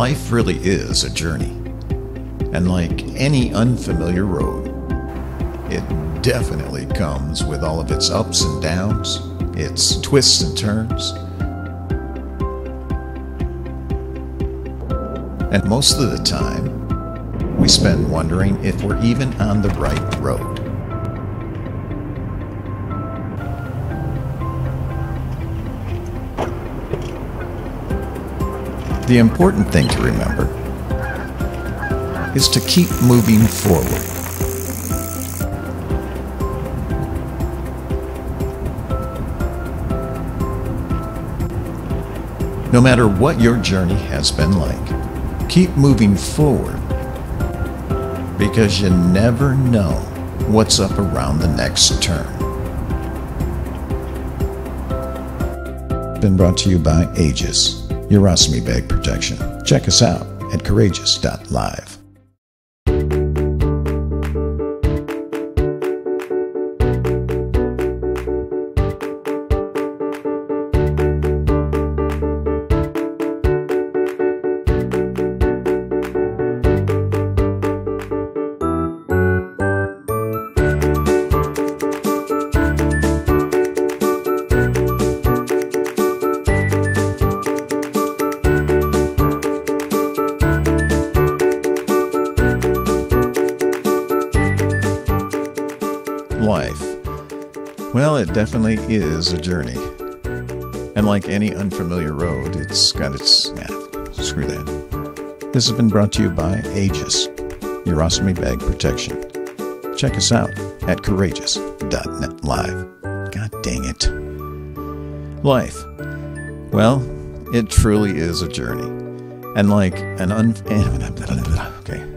Life really is a journey. And like any unfamiliar road, it definitely comes with all of its ups and downs, its twists and turns. And most of the time, we spend wondering if we're even on the right road. The important thing to remember is to keep moving forward. No matter what your journey has been like, keep moving forward because you never know what's up around the next turn. Been brought to you by Aegis, Urostomy Bag Protection. Check us out at courageous.live. life? Well, it definitely is a journey. And like any unfamiliar road, it's got its. Screw that. This has been brought to you by Aegis, Urostomy Bag Protection. Check us out at courageous.net live. God dang it. Life. Well, it truly is a journey. And like an un. Okay.